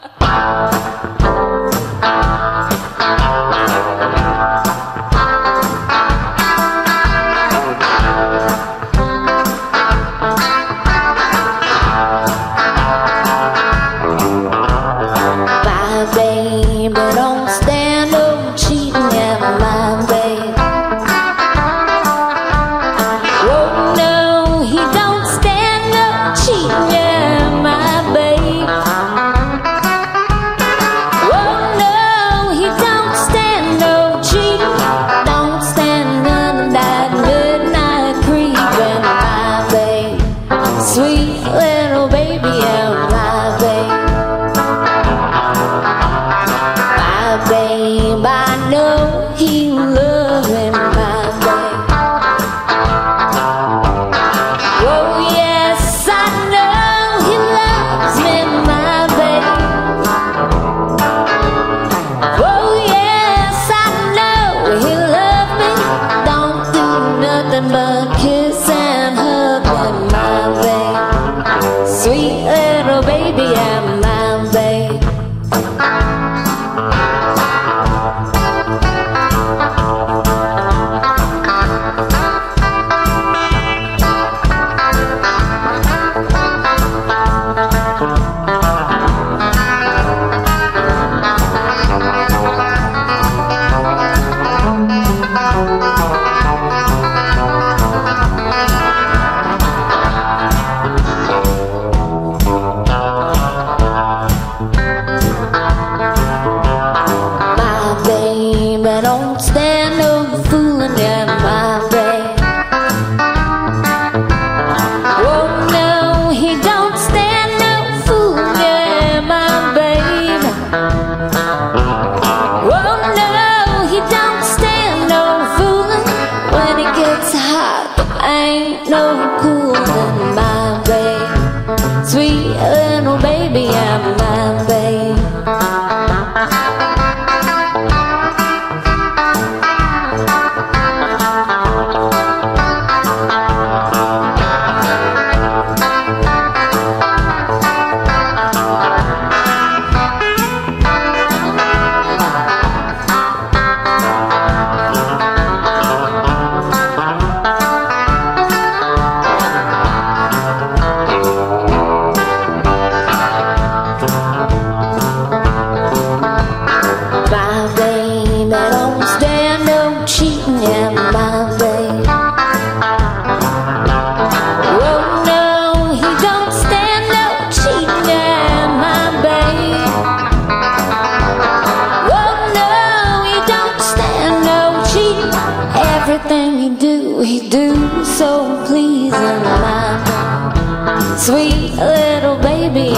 Ah! erro Don't stand no fooling in my bed. Oh no, he don't stand no fooling in my bed. Oh no, he don't stand no fooling when it gets hot. Ain't no cooling in my bed. Sweet little baby, I'm my bed. my vein. I don't stand no cheating in my vein. Oh no, he don't stand no cheating my vein. Oh no, he don't stand no cheating. Everything he do, he do so pleasing. My sweet little baby,